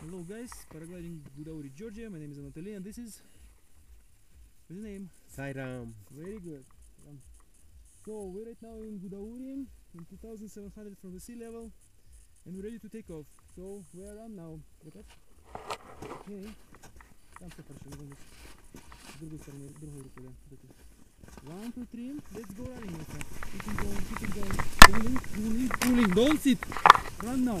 Hello guys, paragliding Gudauri, Georgia. My name is Anatoly and this is what's his name? Sairam. Very good. Um, so we're right now in Gudauri in 2700 from the sea level and we're ready to take off. So where are now? Готов? Окей. Там все хорошо, не волнуйся. С другой стороны, другой рукой, да. Вот этой. One, two, three, let's go running, my friend. Keep it going, keep it going. Pulling, pulling, pulling, don't sit. Run now.